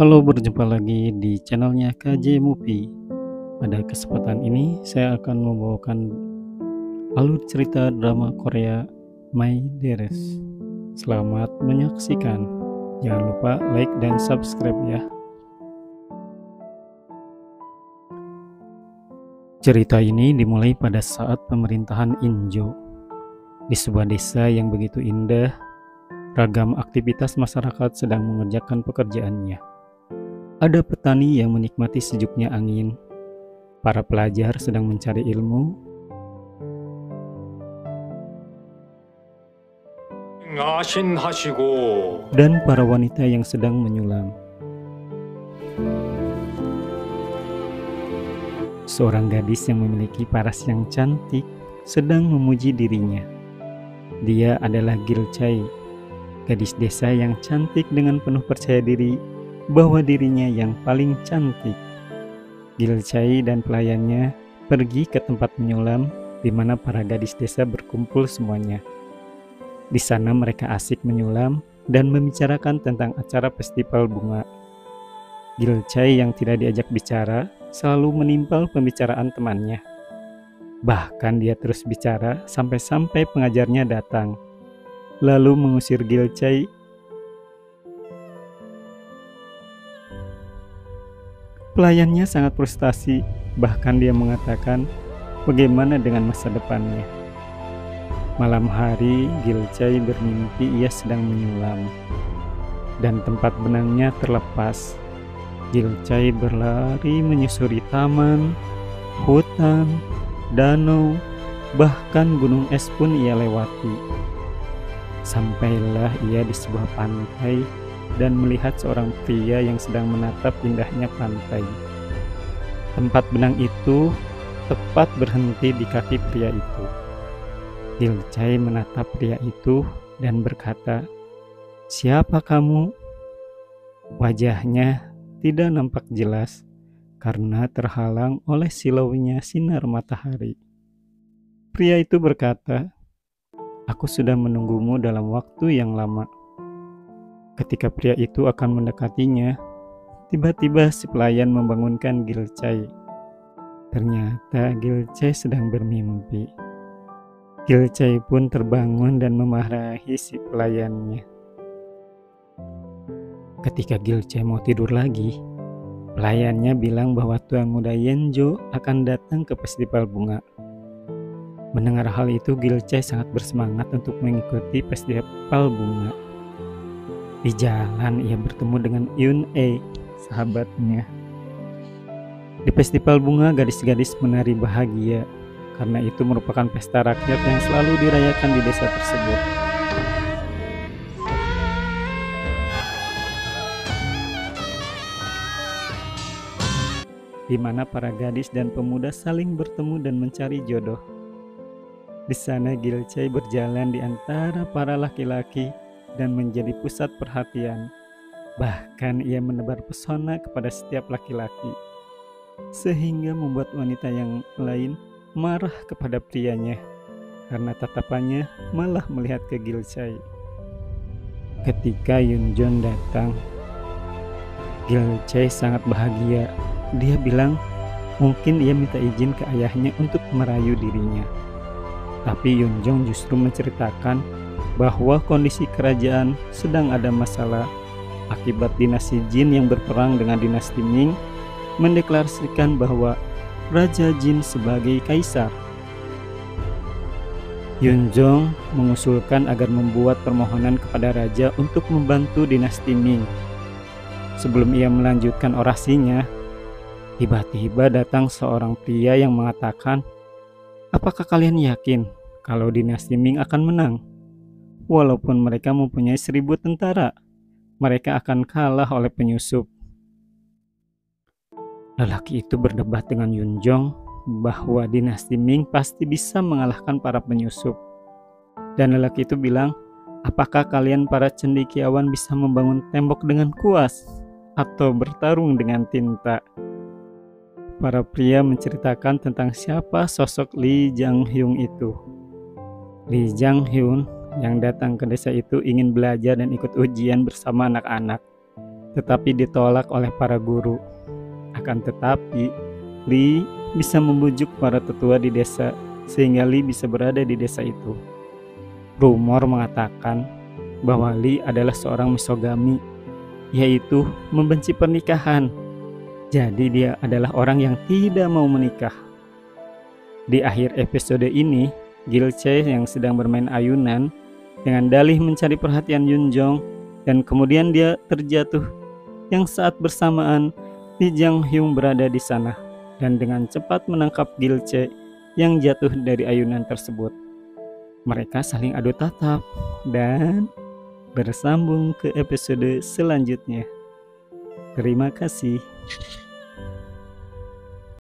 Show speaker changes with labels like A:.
A: Halo, berjumpa lagi di channelnya KJ Movie. Pada kesempatan ini, saya akan membawakan alur cerita drama Korea My Dearest. Selamat menyaksikan. Jangan lupa like dan subscribe ya. Cerita ini dimulai pada saat pemerintahan Injo. Di sebuah desa yang begitu indah, ragam aktivitas masyarakat sedang mengerjakan pekerjaannya. Ada petani yang menikmati sejuknya angin. Para pelajar sedang mencari ilmu. Dan para wanita yang sedang menyulam. Seorang gadis yang memiliki paras yang cantik sedang memuji dirinya. Dia adalah Gilcai, gadis desa yang cantik dengan penuh percaya diri bahwa dirinya yang paling cantik. Gilcai dan pelayannya pergi ke tempat menyulam di mana para gadis desa berkumpul semuanya. Di sana mereka asik menyulam dan membicarakan tentang acara festival bunga. Gilcai yang tidak diajak bicara selalu menimpal pembicaraan temannya. Bahkan dia terus bicara sampai-sampai pengajarnya datang, lalu mengusir Gilcai Pelayannya sangat frustasi, bahkan dia mengatakan bagaimana dengan masa depannya. Malam hari, Gilcai bermimpi ia sedang menyulam, dan tempat benangnya terlepas. Gilcai berlari menyusuri taman, hutan, danau, bahkan gunung es pun ia lewati. Sampailah ia di sebuah pantai dan melihat seorang pria yang sedang menatap indahnya pantai. Tempat benang itu tepat berhenti di kaki pria itu. Dilcai menatap pria itu dan berkata, "Siapa kamu?" Wajahnya tidak nampak jelas karena terhalang oleh silaunya sinar matahari. Pria itu berkata, "Aku sudah menunggumu dalam waktu yang lama." Ketika pria itu akan mendekatinya, tiba-tiba si pelayan membangunkan Gilcai. Ternyata Gilcai sedang bermimpi. Gilcai pun terbangun dan memarahi si pelayannya. Ketika Gilcai mau tidur lagi, pelayannya bilang bahwa Tuan Muda Yenjo akan datang ke festival bunga. Mendengar hal itu, Gilcai sangat bersemangat untuk mengikuti festival bunga. Di jalan ia bertemu dengan Yun E, sahabatnya. Di festival bunga gadis-gadis menari bahagia karena itu merupakan pesta rakyat yang selalu dirayakan di desa tersebut. Di mana para gadis dan pemuda saling bertemu dan mencari jodoh. Di sana Gilcai berjalan di antara para laki-laki dan menjadi pusat perhatian. Bahkan ia menebar pesona kepada setiap laki-laki, sehingga membuat wanita yang lain marah kepada prianya karena tatapannya malah melihat ke Gilcai. Ketika Yun Jun datang, Gilcai sangat bahagia. Dia bilang mungkin ia minta izin ke ayahnya untuk merayu dirinya. Tapi Yun Jong justru menceritakan bahwa kondisi kerajaan sedang ada masalah akibat dinasti Jin yang berperang dengan dinasti Ming mendeklarasikan bahwa Raja Jin sebagai kaisar. Yunjong mengusulkan agar membuat permohonan kepada raja untuk membantu dinasti Ming. Sebelum ia melanjutkan orasinya, tiba-tiba datang seorang pria yang mengatakan, "Apakah kalian yakin kalau dinasti Ming akan menang?" Walaupun mereka mempunyai seribu tentara, mereka akan kalah oleh penyusup. Lelaki itu berdebat dengan Yunjong bahwa dinasti Ming pasti bisa mengalahkan para penyusup. Dan lelaki itu bilang, apakah kalian para cendikiawan bisa membangun tembok dengan kuas atau bertarung dengan tinta? Para pria menceritakan tentang siapa sosok Li Hyun itu. Li Hyun yang datang ke desa itu ingin belajar dan ikut ujian bersama anak-anak. tetapi ditolak oleh para guru. Akan tetapi, Li bisa membujuk para tetua di desa sehingga Li bisa berada di desa itu. Rumor mengatakan bahwa Li adalah seorang misogami, yaitu membenci pernikahan. Jadi dia adalah orang yang tidak mau menikah. Di akhir episode ini, Gilche yang sedang bermain ayunan dengan dalih mencari perhatian Yunjong dan kemudian dia terjatuh yang saat bersamaan Li Jang Hyung berada di sana dan dengan cepat menangkap Gilce yang jatuh dari ayunan tersebut. Mereka saling adu tatap dan bersambung ke episode selanjutnya. Terima kasih.